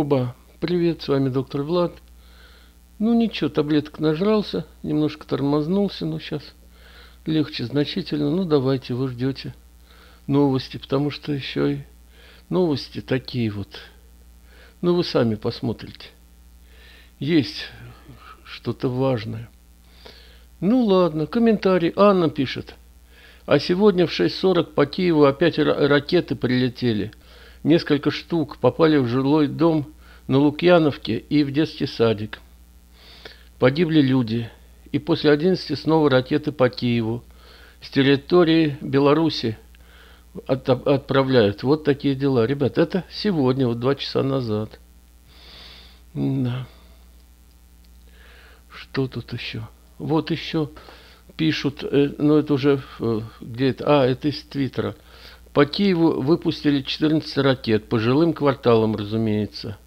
Хуба. Привет, с вами доктор Влад. Ну ничего, таблеток нажрался, немножко тормознулся, но сейчас легче значительно. Ну давайте, вы ждете новости, потому что еще и новости такие вот. Ну вы сами посмотрите. Есть что-то важное. Ну ладно, комментарий. Анна пишет. А сегодня в 6.40 по Киеву опять ракеты прилетели. Несколько штук попали в жилой дом на Лукьяновке и в детский садик. Погибли люди. И после 11 снова ракеты по Киеву. С территории Беларуси от, отправляют. Вот такие дела. Ребят, это сегодня, вот два часа назад. Да. Что тут еще? Вот еще пишут, э, ну это уже э, где это? А, это из Твиттера. По Киеву выпустили 14 ракет, по жилым кварталам, разумеется.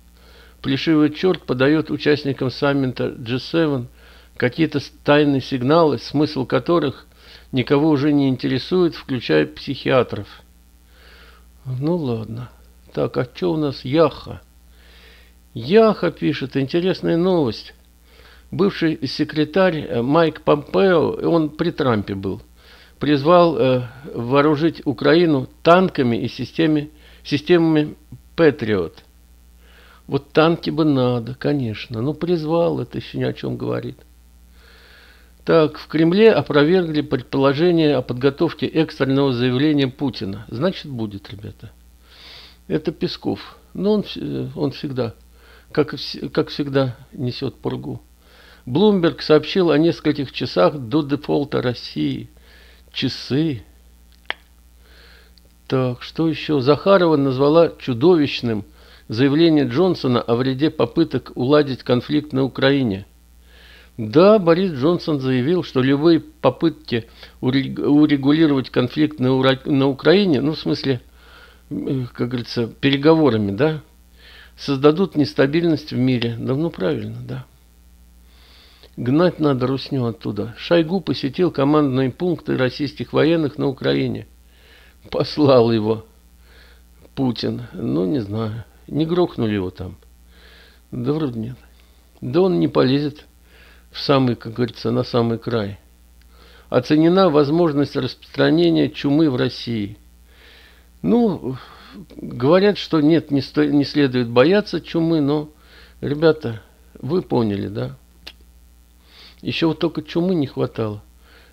Плешивый черт подает участникам саммита G7 какие-то тайные сигналы, смысл которых никого уже не интересует, включая психиатров. Ну ладно. Так, а что у нас Яха? Яха пишет, интересная новость. Бывший секретарь э, Майк Помпео, он при Трампе был, призвал э, вооружить Украину танками и системами, системами Патриот. Вот танки бы надо, конечно. Ну, призвал, это еще ни о чем говорит. Так, в Кремле опровергли предположение о подготовке экстренного заявления Путина. Значит, будет, ребята. Это Песков. Но он, э, он всегда, как, как всегда, несет пургу. Блумберг сообщил о нескольких часах до дефолта России. Часы. Так, что еще? Захарова назвала чудовищным заявление Джонсона о вреде попыток уладить конфликт на Украине. Да, Борис Джонсон заявил, что любые попытки урегулировать конфликт на, Ура... на Украине, ну, в смысле, как говорится, переговорами, да, создадут нестабильность в мире. Давно правильно, да. Гнать надо русню оттуда. Шойгу посетил командные пункты российских военных на Украине. Послал его Путин. Ну, не знаю. Не грохнули его там? Да вроде нет. Да он не полезет в самый, как говорится, на самый край. Оценена возможность распространения чумы в России. Ну, говорят, что нет, не, сто, не следует бояться чумы, но, ребята, вы поняли, да? Еще вот только чумы не хватало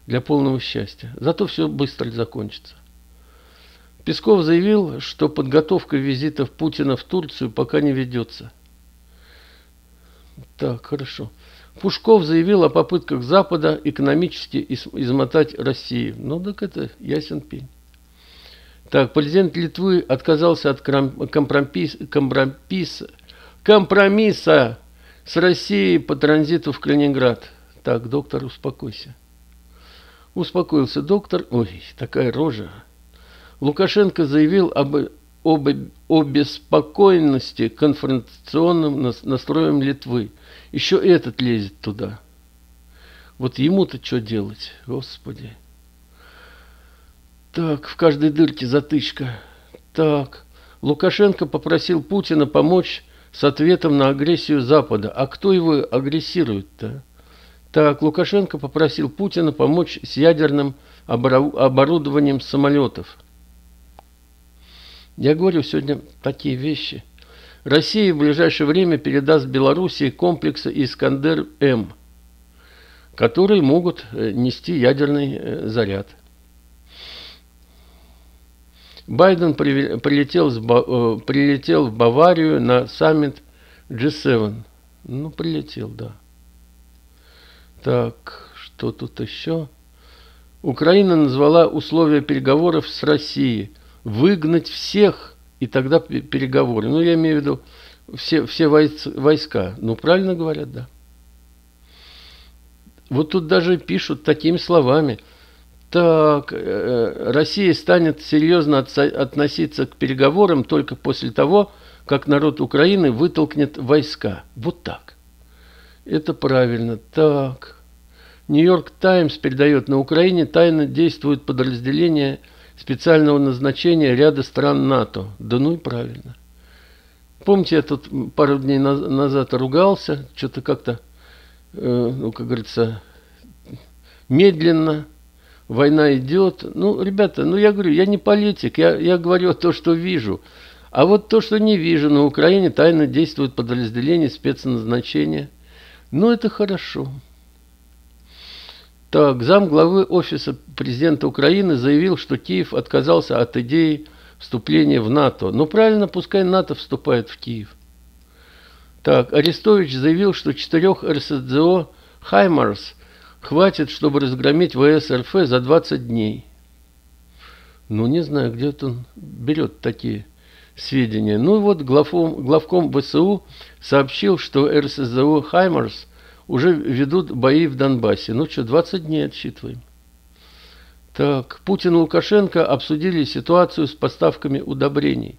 для полного счастья. Зато все быстро закончится. Песков заявил, что подготовка визитов Путина в Турцию пока не ведется. Так, хорошо. Пушков заявил о попытках Запада экономически измотать Россию. Ну, так это ясен пень. Так, президент Литвы отказался от компромисса, компромисса, компромисса с Россией по транзиту в Калининград. Так, доктор, успокойся. Успокоился доктор. Ой, такая рожа. Лукашенко заявил об, об обеспокоенности конфронтационным настроем Литвы. Еще этот лезет туда. Вот ему-то что делать, Господи. Так, в каждой дырке затычка. Так, Лукашенко попросил Путина помочь с ответом на агрессию Запада. А кто его агрессирует-то? Так, Лукашенко попросил Путина помочь с ядерным оборудованием самолетов. Я говорю сегодня такие вещи. Россия в ближайшее время передаст Белоруссии комплексы «Искандер-М», которые могут э, нести ядерный э, заряд. Байден прилетел, э, прилетел в Баварию на саммит G7. Ну, прилетел, да. Так, что тут еще? Украина назвала условия переговоров с Россией – выгнать всех, и тогда переговоры. Ну, я имею в виду все, все войска. Ну, правильно говорят, да. Вот тут даже пишут такими словами. Так, э, Россия станет серьезно относиться к переговорам только после того, как народ Украины вытолкнет войска. Вот так. Это правильно. Так. Нью-Йорк Таймс передает, на Украине тайно действуют подразделения специального назначения ряда стран НАТО. Да ну и правильно. Помните, я тут пару дней назад ругался, что-то как-то, э, ну, как говорится, медленно, война идет. Ну, ребята, ну, я говорю, я не политик, я, я говорю то, что вижу. А вот то, что не вижу, на Украине тайно действует подразделение спецназначения. Ну, это хорошо. Так, зам главы Офиса президента Украины заявил, что Киев отказался от идеи вступления в НАТО. Ну, правильно, пускай НАТО вступает в Киев. Так, Арестович заявил, что четырех РСДО «Хаймарс» хватит, чтобы разгромить ВС РФ за 20 дней. Ну, не знаю, где он берет такие сведения. Ну, вот главком, главком ВСУ сообщил, что РСЗО «Хаймарс» уже ведут бои в Донбассе. Ну что, 20 дней отсчитываем. Так, Путин и Лукашенко обсудили ситуацию с поставками удобрений.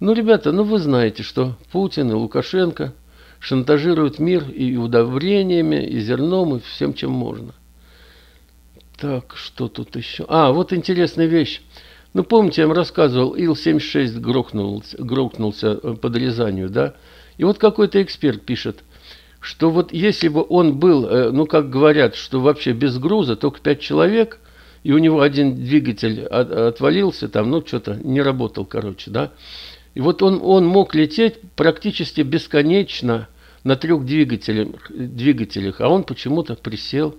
Ну, ребята, ну вы знаете, что Путин и Лукашенко шантажируют мир и удобрениями, и зерном, и всем, чем можно. Так, что тут еще? А, вот интересная вещь. Ну, помните, я вам рассказывал, Ил-76 грохнулся, грохнулся под Рязанью, да? И вот какой-то эксперт пишет – что вот если бы он был, э, ну, как говорят, что вообще без груза, только пять человек, и у него один двигатель отвалился, там, ну, что-то не работал, короче, да, и вот он, он мог лететь практически бесконечно на трех двигателях, двигателях, а он почему-то присел.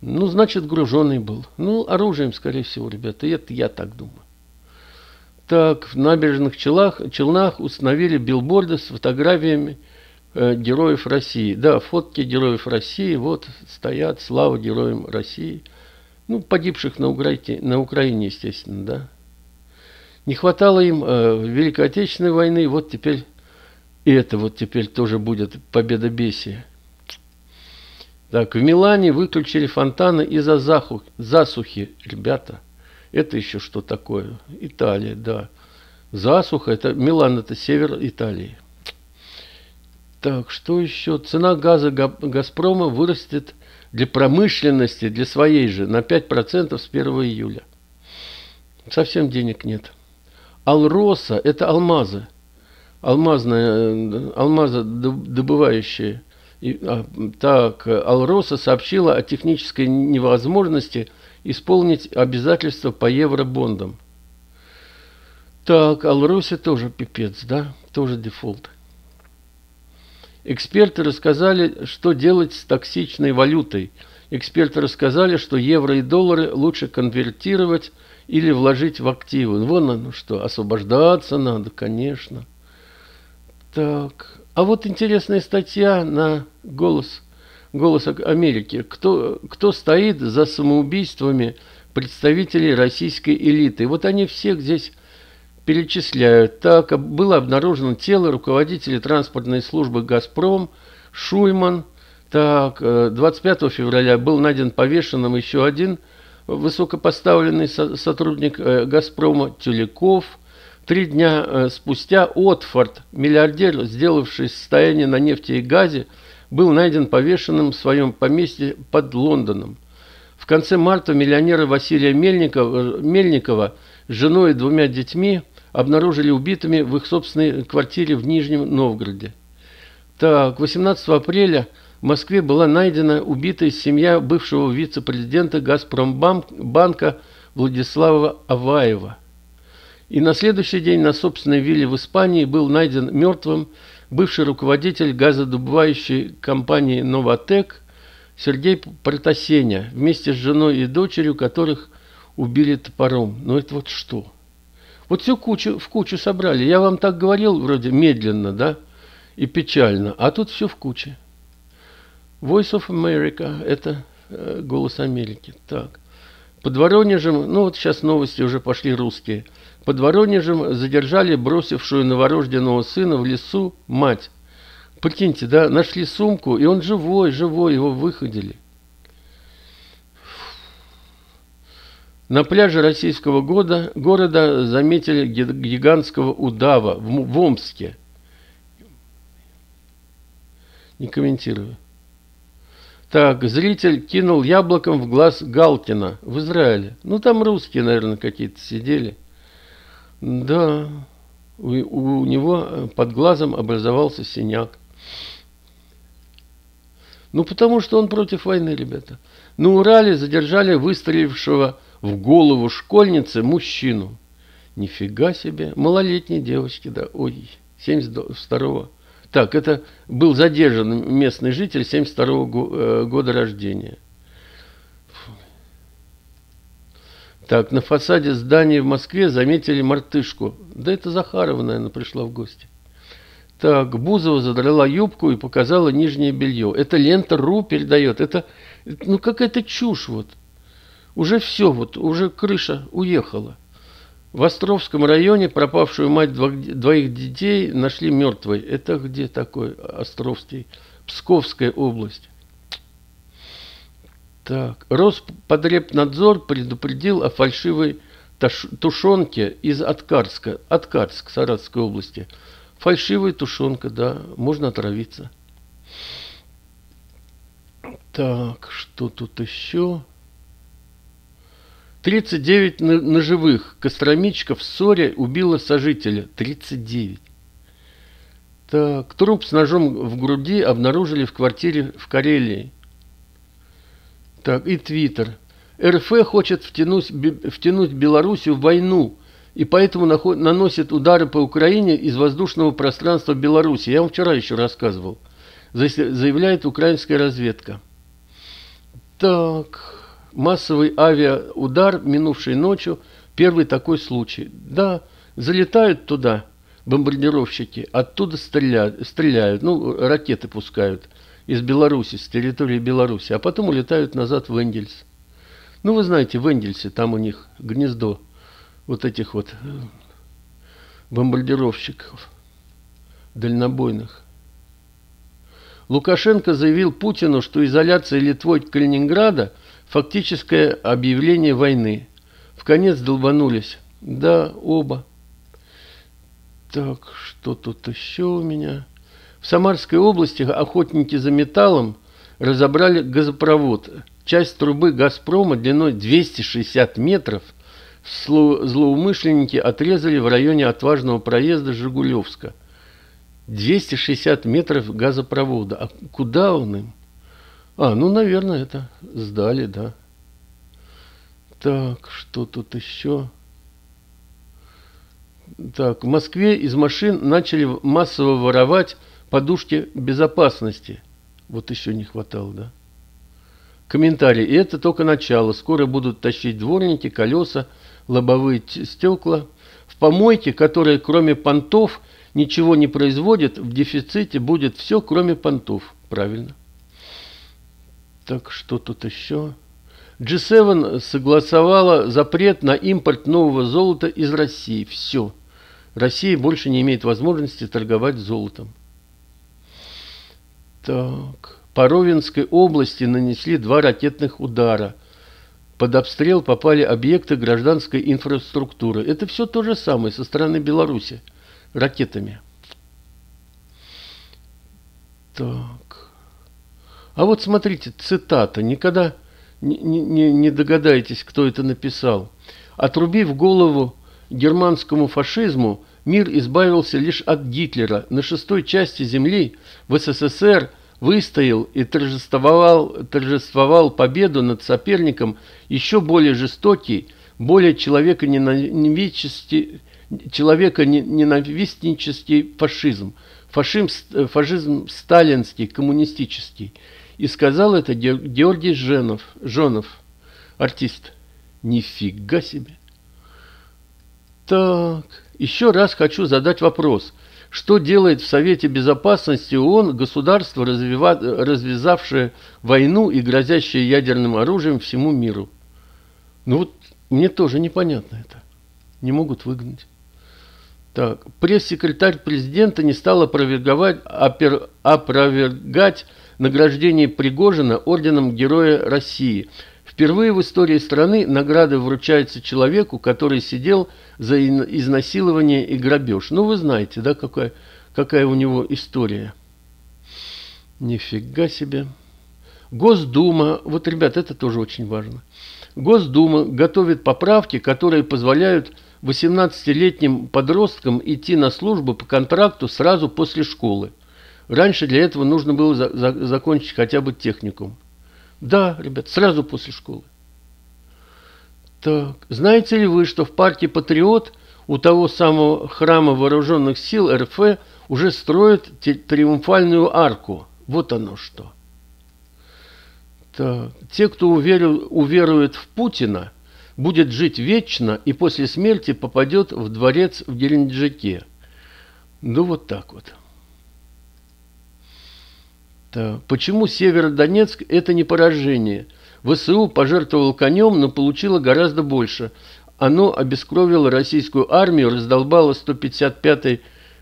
Ну, значит, груженный был. Ну, оружием, скорее всего, ребята. Это я так думаю. Так, в набережных челах, челнах установили билборды с фотографиями Э, героев России. Да, фотки героев России вот стоят, слава героям России. Ну, погибших на Украине, на Украине естественно, да. Не хватало им э, Великой Отечественной войны, вот теперь и это вот теперь тоже будет победа бесия. Так, в Милане выключили фонтаны из-за засухи, ребята. Это еще что такое? Италия, да. Засуха, это Милан, это север Италии. Так, что еще? Цена газа «Газпрома» вырастет для промышленности, для своей же, на 5% с 1 июля. Совсем денег нет. Алроса – это алмазы. Алмазная, алмазы добывающие. И, а, так, Алроса сообщила о технической невозможности исполнить обязательства по евробондам. Так, Алросе тоже пипец, да? Тоже дефолт. Эксперты рассказали, что делать с токсичной валютой. Эксперты рассказали, что евро и доллары лучше конвертировать или вложить в активы. Вон оно что, освобождаться надо, конечно. Так, а вот интересная статья на «Голос», «Голос Америки». Кто, кто стоит за самоубийствами представителей российской элиты? Вот они всех здесь перечисляют. Так, было обнаружено тело руководителя транспортной службы «Газпром» Шуйман. Так, 25 э, февраля был найден повешенным еще один высокопоставленный сотрудник э, «Газпрома» Тюляков. Три дня э, спустя Отфорд, миллиардер, сделавший состояние на нефти и газе, был найден повешенным в своем поместье под Лондоном. В конце марта миллионера Василия Мельникова, Мельникова с женой и двумя детьми – обнаружили убитыми в их собственной квартире в Нижнем Новгороде. Так, 18 апреля в Москве была найдена убитая семья бывшего вице-президента Газпромбанка Владислава Аваева. И на следующий день на собственной вилле в Испании был найден мертвым бывший руководитель газодобывающей компании «Новотек» Сергей Протасеня вместе с женой и дочерью, которых убили топором. Ну это вот что? Вот всю кучу, в кучу собрали. Я вам так говорил, вроде медленно, да, и печально. А тут все в куче. Voice of America – это э, голос Америки. Так. Под Воронежем, ну вот сейчас новости уже пошли русские. Под Воронежем задержали бросившую новорожденного сына в лесу мать. Прикиньте, да, нашли сумку, и он живой, живой, его выходили. На пляже российского года, города заметили гигантского удава в, в Омске. Не комментирую. Так, зритель кинул яблоком в глаз Галкина в Израиле. Ну, там русские, наверное, какие-то сидели. Да. у, у него под глазом образовался синяк. Ну, потому что он против войны, ребята. На Урале задержали выстрелившего в голову школьницы мужчину. Нифига себе. Малолетней девочки, да. Ой, 72-го. Так, это был задержан местный житель 72-го э, года рождения. Так, на фасаде здания в Москве заметили мартышку. Да это Захарова, наверное, пришла в гости. Так, Бузова задрала юбку и показала нижнее белье. Это лента РУ передает. Это, ну, какая-то чушь вот. Уже все, вот, уже крыша уехала. В Островском районе пропавшую мать двоих детей нашли мертвой. Это где такой Островский? Псковская область. Так, Роспотребнадзор предупредил о фальшивой тушенке из Откарска, Откарск, Саратовской области. Фальшивая тушенка, да, можно отравиться. Так, что тут еще? 39 ножевых. Костромичка в ссоре убила сожителя. 39. Так, труп с ножом в груди обнаружили в квартире в Карелии. Так, и Твиттер. РФ хочет втянуть, втянуть Белоруссию в войну и поэтому наносит удары по Украине из воздушного пространства Беларуси. Я вам вчера еще рассказывал. Заявляет украинская разведка. Так, массовый авиаудар минувшей ночью, первый такой случай. Да, залетают туда бомбардировщики, оттуда стреляют, стреляют ну, ракеты пускают из Беларуси, с территории Беларуси, а потом улетают назад в Энгельс. Ну, вы знаете, в Энгельсе там у них гнездо вот этих вот э, бомбардировщиков дальнобойных. Лукашенко заявил Путину, что изоляция Литвой Калининграда – фактическое объявление войны. В конец долбанулись. Да, оба. Так, что тут еще у меня? Самарской области охотники за металлом разобрали газопровод. Часть трубы «Газпрома» длиной 260 метров – злоумышленники отрезали в районе отважного проезда Жигулевска. 260 метров газопровода. А куда он им? А, ну, наверное, это сдали, да. Так, что тут еще? Так, в Москве из машин начали массово воровать подушки безопасности. Вот еще не хватало, да. Комментарий. И это только начало. Скоро будут тащить дворники, колеса, лобовые стекла. В помойке, которая кроме понтов ничего не производит, в дефиците будет все, кроме понтов. Правильно. Так, что тут еще? G7 согласовала запрет на импорт нового золота из России. Все. Россия больше не имеет возможности торговать золотом. Так. По Ровенской области нанесли два ракетных удара – под обстрел попали объекты гражданской инфраструктуры. Это все то же самое со стороны Беларуси. Ракетами. Так. А вот смотрите, цитата. Никогда не, не, не догадаетесь, кто это написал. Отрубив голову германскому фашизму, мир избавился лишь от Гитлера. На шестой части земли в СССР выстоял и торжествовал, торжествовал победу над соперником еще более жестокий, более человеконенавистнический, человеконенавистнический фашизм, фашизм, фашизм сталинский, коммунистический. И сказал это Георгий Женов, Жонов, артист. Нифига себе. Так, еще раз хочу задать вопрос – что делает в Совете Безопасности ООН государство, развязавшее войну и грозящее ядерным оружием всему миру? Ну вот мне тоже непонятно это. Не могут выгнать. Так, пресс-секретарь президента не стал опровергать, опер, опровергать награждение Пригожина орденом Героя России – Впервые в истории страны награды вручаются человеку, который сидел за изнасилование и грабеж. Ну, вы знаете, да, какая, какая у него история. Нифига себе. Госдума, вот, ребят, это тоже очень важно. Госдума готовит поправки, которые позволяют 18-летним подросткам идти на службу по контракту сразу после школы. Раньше для этого нужно было за, за, закончить хотя бы техникум. Да, ребят, сразу после школы. Так, знаете ли вы, что в партии «Патриот» у того самого храма вооруженных сил РФ уже строят триумфальную арку? Вот оно что. Так, те, кто уверил, уверует в Путина, будет жить вечно и после смерти попадет в дворец в Геленджике. Ну, вот так вот. Почему Северодонецк – это не поражение? ВСУ пожертвовал конем, но получило гораздо больше. Оно обескровило российскую армию, раздолбало 155-й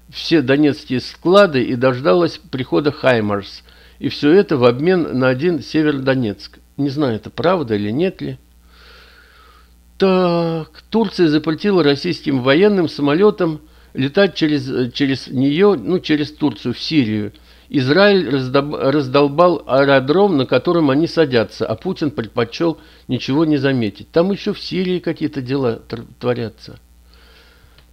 все донецкие склады и дождалось прихода Хаймарс. И все это в обмен на один Северодонецк. Не знаю, это правда или нет ли. Так, Турция запретила российским военным самолетам летать через, через нее, ну, через Турцию в Сирию. Израиль раздолбал аэродром, на котором они садятся, а Путин предпочел ничего не заметить. Там еще в Сирии какие-то дела творятся.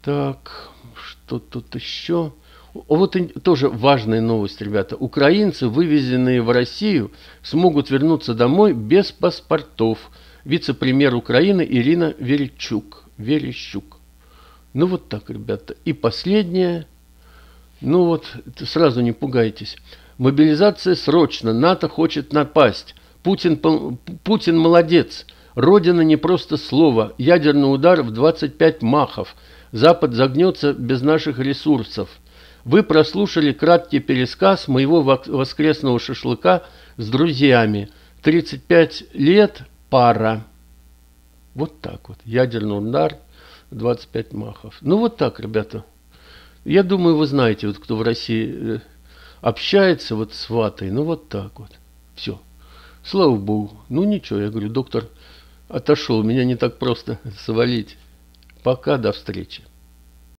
Так, что тут еще? Вот тоже важная новость, ребята. Украинцы, вывезенные в Россию, смогут вернуться домой без паспортов. Вице-премьер Украины Ирина Верещук. Верещук. Ну вот так, ребята. И последнее. Ну вот, сразу не пугайтесь. Мобилизация срочно. НАТО хочет напасть. Путин, Путин молодец. Родина не просто слово. Ядерный удар в 25 махов. Запад загнется без наших ресурсов. Вы прослушали краткий пересказ моего воскресного шашлыка с друзьями. 35 лет пара. Вот так вот. Ядерный удар, 25 махов. Ну вот так, ребята. Я думаю, вы знаете, вот кто в России э, общается вот с ватой. Ну вот так вот. Все. Слава Богу. Ну ничего, я говорю, доктор отошел. Меня не так просто свалить. Пока, до встречи.